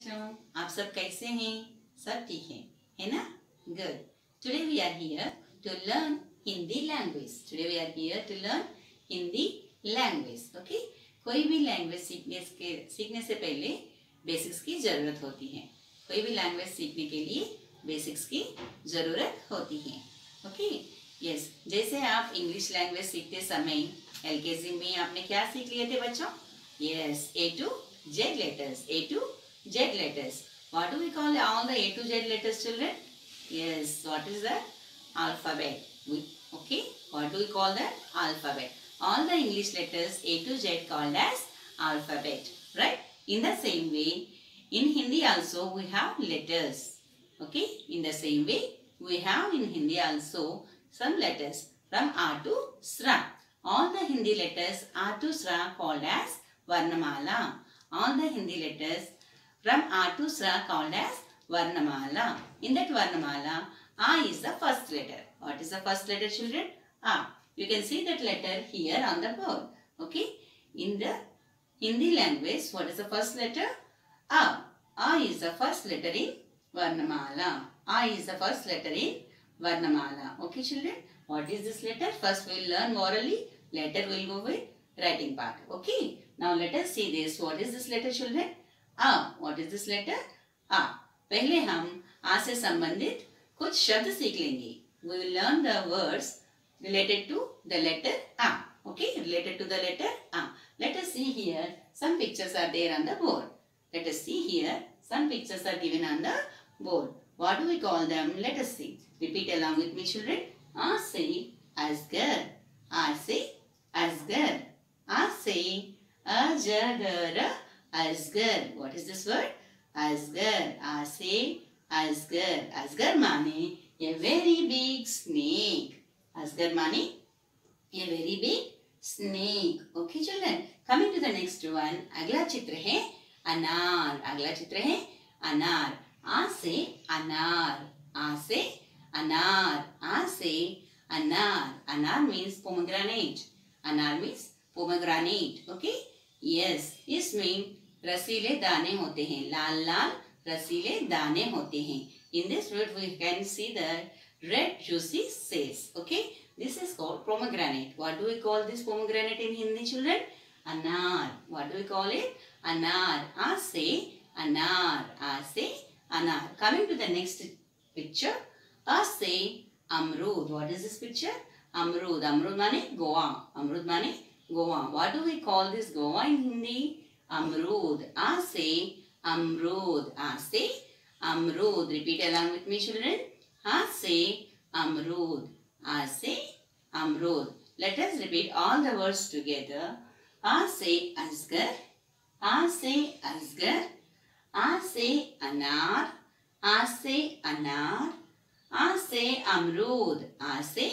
आप सब कैसे हैं? सब ठीक है है ना? Good today we are here to learn Hindi language today we are here to learn Hindi language okay कोई भी लैंग्वेज सीखने के, सीखने से पहले बेसिक्स की ज़रूरत होती है। कोई भी लैंग्वेज सीखने के लिए बेसिक्स की ज़रूरत होती है ओके यस जैसे आप इंग्लिश लैंग्वेज सीखते समय एलकेजी में आपने क्या सीख लिए थे बच्चों? Yes A to Z letters A to Z letters. What do we call all the A to Z letters children? Yes, what is the alphabet? Okay, what do we call that? Alphabet. All the English letters A to Z called as alphabet. Right? In the same way, in Hindi also we have letters. Okay, in the same way, we have in Hindi also some letters from A to Sra. All the Hindi letters A to Sra called as Varnamala. All the Hindi letters from A to Sra called as Varnamala. In that Varnamala, A is the first letter. What is the first letter children? A. You can see that letter here on the board. Okay. In the Hindi language, what is the first letter? A. A is the first letter in Varnamala. A is the first letter in Varnamala. Okay children. What is this letter? First we will learn orally. Later we will go with writing part. Okay. Now let us see this. What is this letter children? अ what is this letter अ पहले हम आ से संबंधित कुछ शब्द सीख लेंगे। We will learn the words related to the letter a okay related to the letter a let us see here some pictures are there on the board let us see here some pictures are given on the board what do we call them let us see repeat along with me children अ से असगर, आ से असगर, आ से अजगर Asgar. What is this word? Asgar. I say Asgar. Asgar माने a very big snake. Asgar माने a very big snake. Okay children. Coming to the next one. अगला चित्र है अनार. अगला चित्र है अनार. आ से अनार. आ से अनार. आ से अनार. अनार means pomegranate. अनार means pomegranate. Okay. यस इसमें रसीले दाने होते हैं लाल लाल रसीले दाने होते हैं in this fruit we can see the red juicy cells okay this is called pomegranate what do we call this pomegranate in Hindi children anar what do we call it anar आ से अनार आ से अनार coming to the next picture आ से अमरूद what is this picture अमरूद अमरूद माने गोवा अमरूद माने Goa. What do we call this Goa in Hindi? Amrod. I say Amrod. I say Amrod. Repeat along with me children. I say Amrod. I say Amrod. Let us repeat all the words together. I say Asgar. I say Asgar. I say Anar. I say Anar. I say Amrod. I say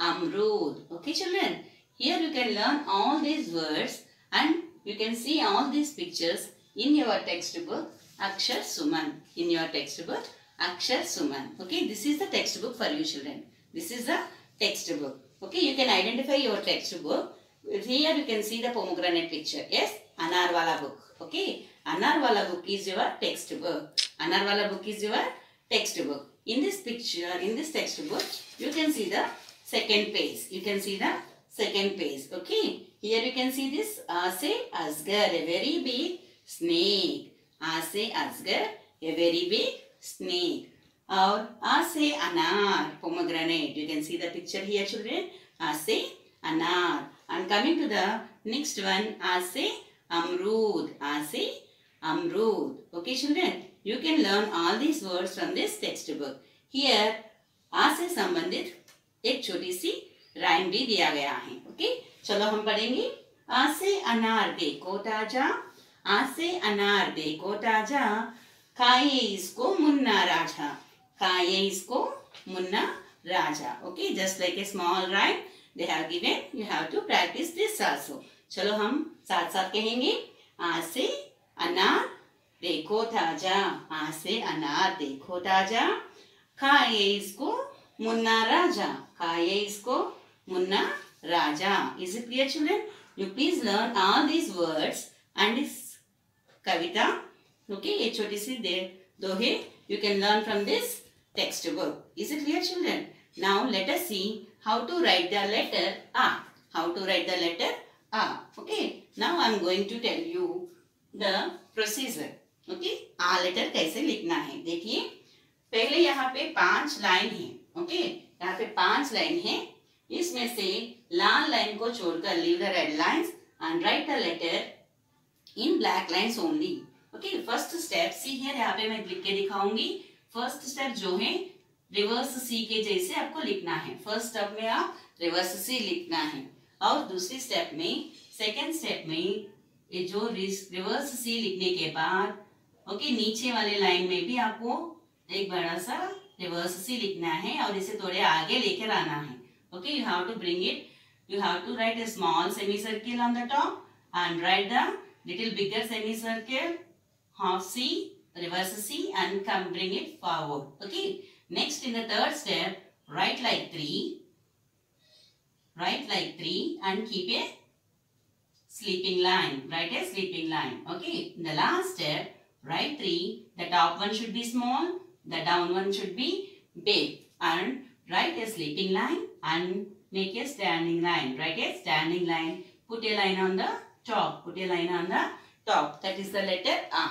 Amrod. Okay children here you can learn all these words and You can see all these pictures in your textbook Akshar Suman. In your textbook Akshar Suman. Okay, this is the textbook for you children. This is the textbook. Okay, you can identify your textbook. Here you can see the pomegranate picture. Yes, Anar wala book. Okay, Anar wala book is your textbook. Anar wala book is your textbook. In this picture, in this textbook, you can see the second page. You can see the second page. Okay. Here you can see this Ase Asgar, a very big snake. Ase Asgar, a very big snake. Or Ase Anar, pomegranate. You can see the picture here children. Ase Anar. And coming to the next one, Ase Amrud. Ase Amrud. Okay children, you can learn all these words from this textbook. Here, आ से संबंधित एक छोटी सी rhyme भी दिया गया है, okay? चलो हम पढ़ेंगे। आ से अनार देखो ताज़ा आ से अनार देखो ताज़ा खाए इसको मुन्ना राजा, खाए इसको मुन्ना राजा, okay? Just like a small rhyme they have given you have to practice this also चलो हम साथ साथ कहेंगे, आ से अनार देखो ताज़ा आ से अनार देखो ताज़ा खाए इसको मुन्ना राजा, खाए इसको Munna Raja. Is it clear children? You please learn all these words and this Kavita okay ये छोटी सी दे दोहे you can learn from this textbook is it clear children now let us see how to write the letter a how to write the letter a okay now i am going to tell you the procedure okay a letter कैसे लिखना है देखिए पहले यहाँ पे पाँच line है okay यहाँ पे पाँच लाइन है इसमें से लाल लाइन को छोड़कर leave the red lines and write the letter in black lines only okay first step see here यहाँ पे मैं लिख के दिखाऊँगी। फ़र्स्ट स्टेप जो है रिवर्स सी के जैसे आपको लिखना है। फ़र्स्ट स्टेप में आप रिवर्स सी लिखना है। और दूसरी स्टेप में सेकेंड स्टेप में ये जो रिवर्स सी लिखने के बाद ओके okay, नीचे वाले लाइन में भी आपको एक बड़ा सा रिवर्स सी लिखना है और इसे थोड़े आगे लेकर आना है। Okay, you have to bring it. You have to write a small semicircle on the top and write the little bigger semicircle, half C, reverse C and come bring it forward. Okay. Next in the third step, write like 3. Write like 3 and keep a sleeping line. Write a sleeping line. Okay. In the last step, write 3. The top one should be small. The down one should be big. And write a sleeping line and make a standing line. Write a standing line. Put a line on the top. Put a line on the top. That is the letter A.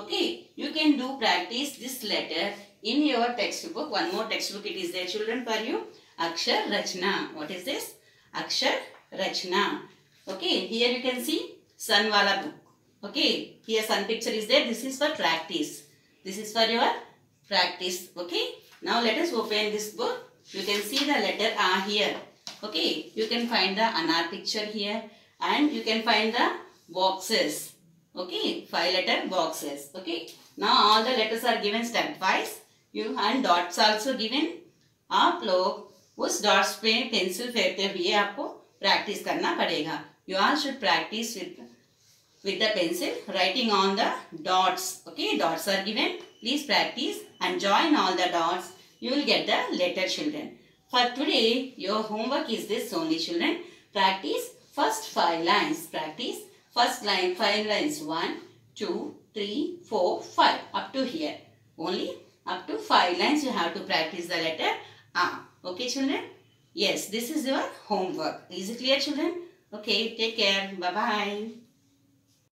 Okay. You can do practice this letter in your textbook. One more textbook it is there children for you. Akshar Rachna. What is this? Akshar Rachna. Okay. Here you can see sun wala book. Okay. Here sun picture is there. This is for practice. This is for your practice. Okay. Now let us open this book. You can see the letter A here. Okay. You can find the anar picture here and you can find the boxes. Okay. Five letter boxes. Okay. Now all the letters are given stepwise. You and dots also given. आप लोग उस dots पे pencil फेरते हुए आपको practice करना पड़ेगा you are should practice with with the pencil writing on the dots okay dots are given please practice and join all the dots you will get the letter children. For today your homework is this only children. Practice first five lines. Practice first line five lines. One two three four five. Up to here. Only up to five lines you have to practice the letter a. Okay children? Yes this is your homework. Is it clear children? Okay take care. Bye bye